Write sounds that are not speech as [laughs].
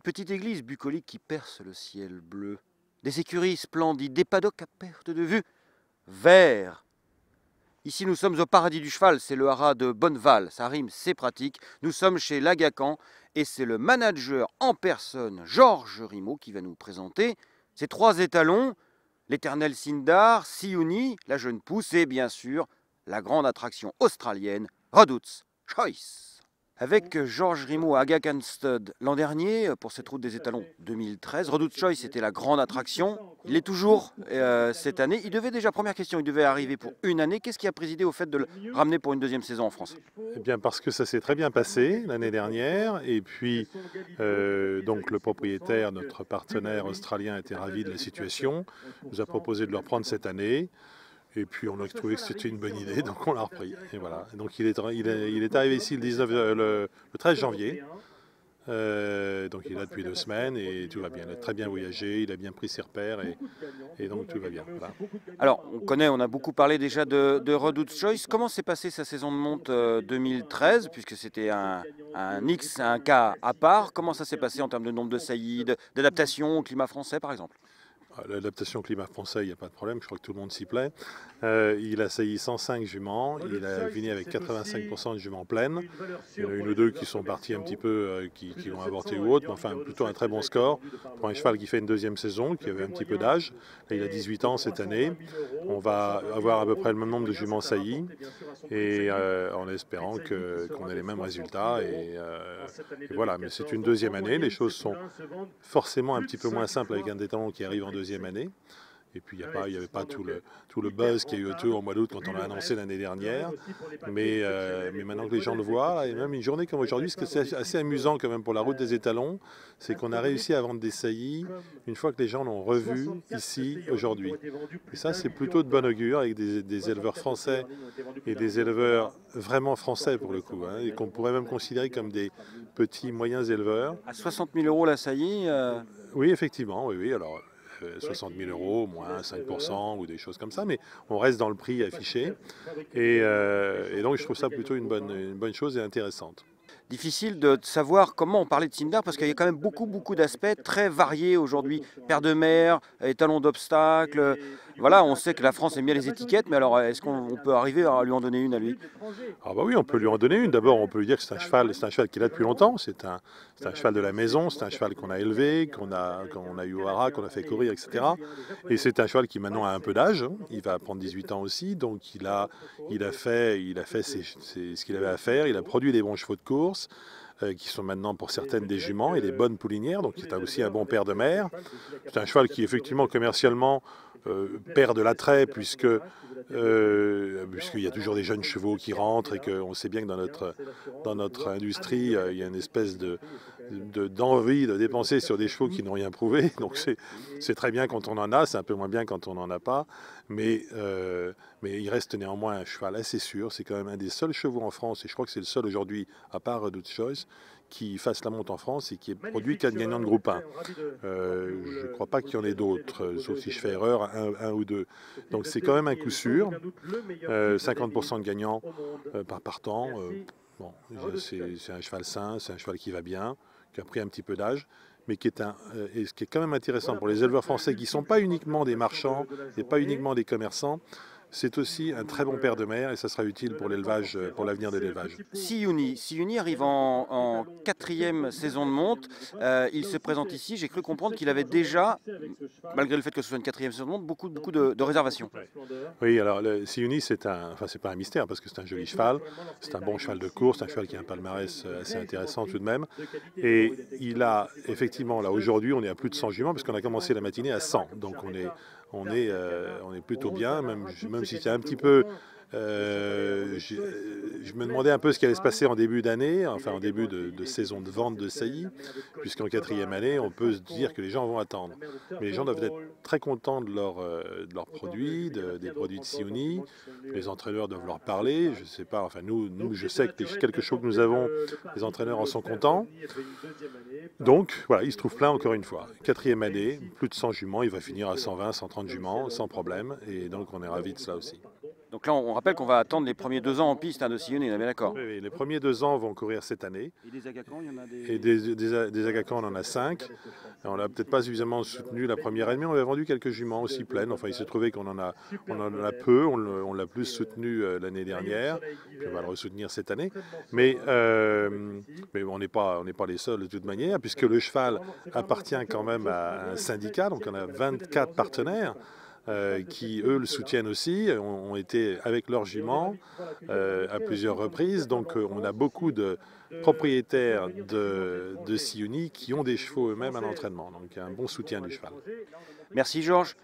petite église bucolique qui perce le ciel bleu. Des écuries splendides, des paddocks à perte de vue. Vert. Ici, nous sommes au paradis du cheval, c'est le haras de Bonneval. Ça rime, c'est pratique. Nous sommes chez Lagacan et c'est le manager en personne, Georges Rimaud, qui va nous présenter ces trois étalons l'éternel Sindar, Siouni, la jeune pousse et bien sûr la grande attraction australienne, Redoutes Choice. Avec Georges Rimaud à Stud l'an dernier, pour cette route des étalons 2013, Redoute Choice était la grande attraction. Il est toujours euh, cette année. Il devait déjà, première question, il devait arriver pour une année. Qu'est-ce qui a présidé au fait de le ramener pour une deuxième saison en France? Eh bien parce que ça s'est très bien passé l'année dernière. Et puis, euh, donc le propriétaire, notre partenaire australien était ravi de la situation, nous a proposé de le reprendre cette année. Et puis on a trouvé que c'était une bonne idée, donc on l'a repris. Et voilà. Donc il est, il est, il est arrivé ici le, 19, euh, le, 13 janvier. Euh, donc il est là depuis deux semaines et tout va bien. Il a très bien voyagé, il a bien pris ses repères et, donc tout va bien. Alors on connaît, on a beaucoup parlé déjà de, de Redoute Choice. Comment s'est passée sa saison de monte 2013 euh, puisque c'était un, un X, un cas à part? Comment ça s'est passé en termes de nombre de saillies, d'adaptation au climat français par exemple? L'adaptation climat français, il n'y a pas de problème, je crois que tout le monde s'y plaît. Euh, il a sailli 105 juments, il a fini avec 85% de juments pleines. Il y en a une ou deux qui sont partis un petit peu, euh, qui, qui, l'ont avorté ou autre, mais enfin plutôt un très bon score pour un cheval qui fait une deuxième saison, qui avait un petit peu d'âge. il a 18 ans cette année. On va avoir à peu près le même nombre de juments saillis, et euh, en espérant qu'on ait les mêmes résultats. Et, et voilà, mais c'est une deuxième année, les choses sont forcément un petit peu moins simples avec un détalon qui arrive en deuxième année. Et puis, il n'y avait pas tout le, tout le buzz qu'il y a eu autour au mois d'août quand on l'a annoncé l'année dernière. Mais, euh, mais maintenant que les gens le voient, et même une journée comme aujourd'hui, ce que c'est assez amusant quand même pour la route des étalons, c'est qu'on a réussi à vendre des saillies une fois que les gens l'ont revu ici aujourd'hui. Et ça, c'est plutôt de bon augure avec des, éleveurs français et des éleveurs vraiment français pour le coup, hein, et qu'on pourrait même considérer comme des petits moyens éleveurs. À 60 000 euros la saillie euh, Oui, effectivement, oui, oui. Alors, 60 000 euros, moins 5% ou des choses comme ça, mais on reste dans le prix affiché. Euh, et, donc je trouve ça plutôt une bonne, une bonne chose et intéressante difficile de savoir comment on parlait de Tinder parce qu'il y a quand même beaucoup beaucoup d'aspects très variés aujourd'hui. Père de mer, étalon d'obstacles, voilà, on sait que la France aime bien les étiquettes, mais alors est-ce qu'on peut arriver à lui en donner une à lui? Ah bah oui, on peut lui en donner une. D'abord, on peut lui dire que c'est un cheval, c'est un cheval qu'il a depuis longtemps. C'est un, un, cheval de la maison, c'est un cheval qu'on a élevé, qu'on a, qu'on a eu au hara, qu'on a fait courir, etc. Et c'est un cheval qui maintenant a un peu d'âge. Il va prendre 18 ans aussi, donc il a, il a fait, il a fait ce qu'il avait à faire. Il a produit des bons chevaux de course. Euh, qui sont maintenant pour certaines des juments et des bonnes poulinières, donc c'est aussi un bon père de mère. C'est un cheval qui effectivement commercialement euh, perd de l'attrait puisque euh, puisqu'il y a toujours des jeunes chevaux qui rentrent et qu'on sait bien que dans notre, dans notre industrie, il y a une espèce de, d'envie de, dépenser sur des chevaux qui n'ont rien prouvé. [laughs] Donc c'est très bien quand on en a, c'est un peu moins bien quand on n'en a pas. Mais, mais il reste néanmoins un cheval assez sûr. C'est quand même un des seuls chevaux en France, et je crois que c'est le seul aujourd'hui, à part Redoubt Choice, qui fasse la monte en France et qui est produit quatre gagnants de groupe 1. Euh, je ne crois pas qu'il y en ait d'autres, euh, sauf si je fais erreur, un, ou deux. Donc c'est quand même un coup sûr. 50% euh, de gagnants par partant. bon, c'est un cheval sain, c'est un cheval qui va bien, qui a pris un petit peu d'âge mais qui est, un, et ce qui est quand même intéressant pour les éleveurs français qui ne sont pas uniquement des marchands et pas uniquement des commerçants, c'est aussi un très bon père de mer et ça sera utile pour l'élevage, pour l'avenir de l'élevage. Siouni, Siouni arrive en, quatrième saison de monte. Euh, il se présente ici. J'ai cru comprendre qu'il avait déjà, malgré le fait que ce soit une quatrième saison de monte, beaucoup, beaucoup de, réservations. Oui, alors Siouni, c'est un, enfin c'est pas un mystère parce que c'est un joli cheval. C'est un bon cheval de course, un cheval qui a un palmarès assez intéressant tout de même. Et il a effectivement là aujourd'hui, on est à plus de 100 juments parce qu'on a commencé la matinée à 100. Donc on est on est, euh, on est plutôt bien, même, même si c'est un petit peu euh, je me demandais un peu ce qui allait se passer en début d'année, enfin en début de, saison de vente de saillies, puisqu'en quatrième année, on peut se dire que les gens vont attendre. Mais les gens doivent être très contents de, leur, euh, de leurs produits, des produits de Sioni. Les entraîneurs doivent leur parler. Je ne sais pas, enfin nous, nous je sais que les quelques choses que nous avons, les entraîneurs en sont contents. Donc voilà, il se trouve plein encore une fois. Quatrième année, plus de 100 juments, il va finir à 120, 130 juments sans problème. Et donc on est ravis de cela aussi. Donc là, on rappelle qu'on va attendre les premiers deux ans en piste hein, de Sillonné, on est bien d'accord Oui, oui, les premiers deux ans vont courir cette année. Et des Agacans, il y en a des... Et des, des, des Agacans, on en a cinq. On l'a peut-être pas suffisamment soutenu la première année, mais on avait vendu quelques juments aussi pleines. Enfin, il s'est trouvé qu'on en a, on en a peu. On l'a plus soutenu euh, l'année dernière. Puis on va le ressoutenir cette année. Mais, euh, mais on n'est pas, on n'est pas les seuls de toute manière, puisque le cheval appartient quand même à un syndicat. Donc on a 24 partenaires. Euh, qui eux le soutiennent aussi, ont, été avec leurs juments euh, à plusieurs reprises. Donc euh, on a beaucoup de propriétaires de, de Sioni qui ont des chevaux eux-mêmes à l'entraînement. Donc un bon soutien du cheval. Merci Georges.